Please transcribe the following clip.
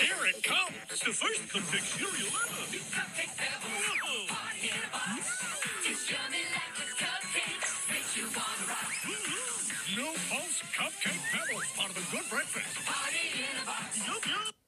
Here it comes. The first cupcake cereal ever. Two cupcakes that Whoa. Party in a box. Just yummy like with cupcakes. Makes you wanna rock. New Post Cupcake Pebbles. Part of a good breakfast. Party in a box. Yum, yum.